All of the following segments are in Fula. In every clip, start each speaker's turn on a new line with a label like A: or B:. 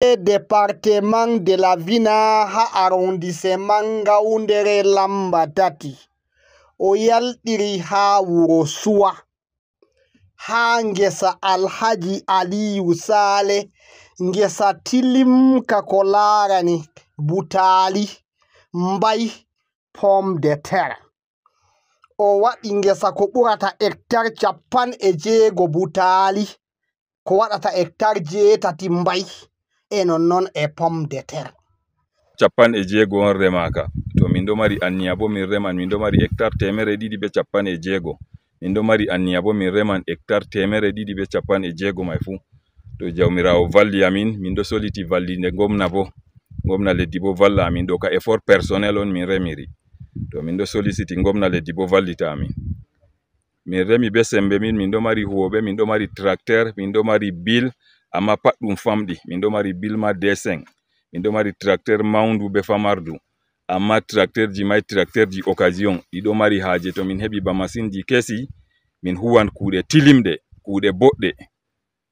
A: département de la vina ha arrondissement gaundere lamba tati. O yalɗiri ha wuro suwa. Ha ngesa alhaji aliyu sale ngesa tilimka ko larani butali mbay pomme de terre. O waɗi ngesa ko ɓurata hectare capan e jeego butali ko waɗata hectare jeetati mbay e nonnon e pomme de terre.
B: Capanɗe jeego on remaka to min ɗo mari anniya bo min reman min ɗo mari hectare temere ɗiɗi be capanɗe jeego. Min ɗo mari anniya bo min reman hectare temere ɗiɗi be capanɗe jeego mai fuu to jawmirawo valli amin min ɗo soliti vallinde gomna bo. Gomna leddi bo valla amin. Ɗo ka effort personnel on min remiri. To min ɗo soliciti gomna leddi bo vallita amin. Min remi be sembe min min ɗo mari huwoɓe min ɗo mari tracteur min ɗo mari bill amma pat ɗum famɗi. Min ɗo mari bilma d5 min ɗo mari tracteur maundu be famardu. Amma tracteur ji mai tracteur ji occasion ɗiɗo mari haaje to min heɓi ba machine ji kesi min huwan kuuɗe tilimɗe kuuɗe boɗɗe.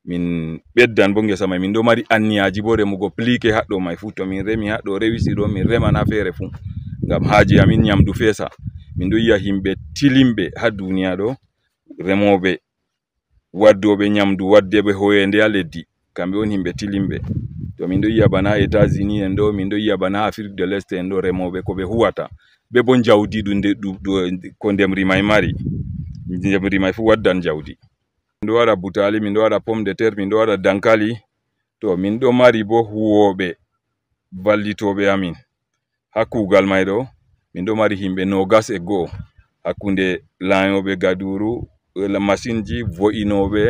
B: Min ɓeddan bo ngesa mai min ɗo mari anniyaji bo remugo plike haɗɗo mai fu to min remi haɗɗo rewisi ɗo min reman ha feere fu. Ngam haaji amin nyamdu feesa. Min ɗo yi'a himɓe tilimɓe ha duniya ɗo remoɓe waddoɓe nyamdu waddeɓe hoyende ha leddi kamɓe woni himɓe tilimɓe. To min ɗo yiya bana états unis en ɗo min ɗo yiya bana afrique de l'est en ɗo remoɓe ko ɓe huwata. Ɓe bo jawdi ɗu nde ko ndemri may mari. Ndemri may fu waddan jawdi min ɗo waɗa butali min ɗo waɗa pomme de terre min ɗo waɗa dankali. To min ɗo mari bo huwoɓe vallitoɓe amin. Ha kugal may ɗo min ɗo mari himɓe nogas e go'o. Hakkunde layoɓe gaduru machine ji vo'inoɓe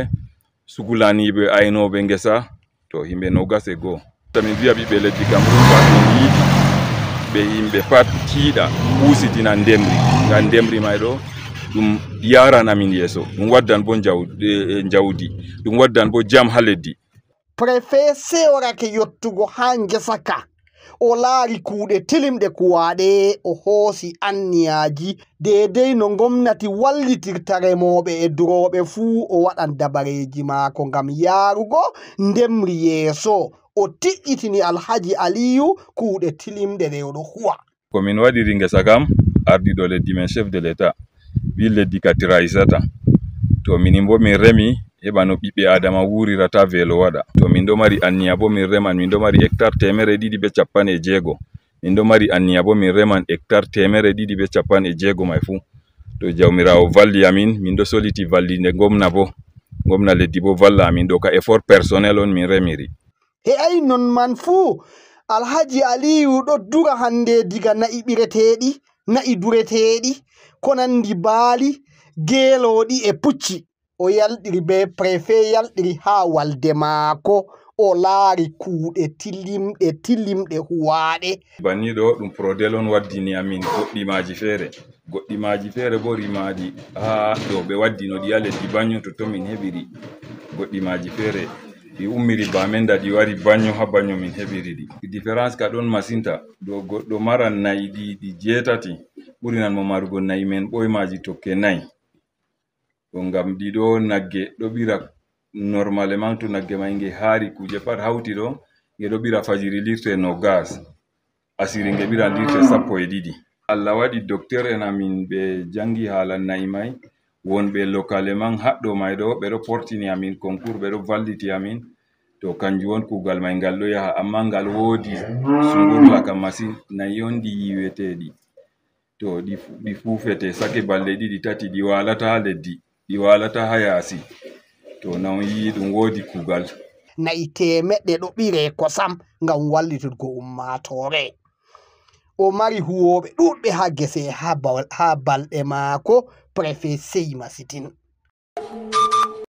B: sugulaniɓe aynoɓe ngesa to himɓe nogas e go'o tami wiya ɓiɓɓe leddi kam ɗum min yiɗi ɓe yimɓe pat tiiɗa husitina ndemri. Ngam ndemri may ɗo ɗum yaran amin yeeso ɗum waddan bo jawdi ɗum waddan bo jam ha leddi
A: préfet sewrake yottugo ha ngesa ka o laari kuuɗe tilimɗe kuwaaɗe o hoosi anniyaaji. Deedey no gomnati wallitirta remooɓe e durooɓe fuu o waɗan dabareeji maako ngam yaarugo ndemri yeeso. O tiƴƴitini alhaji aliyu kuuɗe tilimɗe ɗe oɗo huwa.
B: Komin waɗiri ngesa kam ardiɗo leddi men chef de l'état wi leddi ka tiraisata to minin bo min remi heɓa no ɓiɓɓe adama wurirata velo waɗa. To min ɗo mari anniya bo min reman min ɗo mari hectare temere ɗiɗi be capan e jeego. Min ɗo mari anniya bo min reman hectare temere ɗiɗi be capan e jeego mai fuu to jawmirawo valli amin min ɗo soliti vallinde gomna bo. Gomna leddi bo valla amin ɗo ka effort personnel on min remiri.
A: E ayi non man fuu alhaji aliyu ɗo dura hande diga na'i ɓireteɗi na'i dureteɗi ko nandi baali geeloɗi e pucci. o yalɗiri be préfet yalɗiri ha walde maako. O laari kuuɗe tilimɗe tilimɗe huwaaɗe.
B: Banni ɗo ɗum prodel on waddini amin goɗɗimaji feere. Goɗɗimaji feere bo rimaɗi ha ɗo ɓe waddino ɗi ha leddi banño to min heɓiri goɗɗimaji feere. Ɗi ummiri bamen da ɗi wari banyo ha banyo min heɓiri ɗi. Différence ka ɗon masinta ɗo goɗɗo maran nayi ɗi ɗi jeetati ɓurinan mo marugo nayi men ɓoymaji tokke nayi. to ngam ɗiɗo nagge ɗo ɓira normalement to nagge may nge haari kuuje pat hawti ɗo nge ɗo ɓira fajiri lirte no gas. Asiri nge ɓira lirte sappo e ɗiɗi. Allah waɗi docteur en amin ɓe jangi haala nayi may wonɓe lokale man haɗɗo may ɗo ɓe ɗo portini amin concours ɓe ɗo valliti amin. To kanjum won kuugal may ngal ɗo yaha amma ngal woodi sungurla kam masin nayi on ɗi yiweteɗi. To ɗi fuufete sake balɗe ɗiɗi tati ɗi walata ha leddi. ɗi walata ha yaasi. To non yi ɗum woodi kuugal.
A: Nayi temeɗɗe ɗo ɓire kosam ngam wallitirgo ummatore o mari huwoɓe ɗuɗɓe ha gese ha balɗe maako prefet sey masitin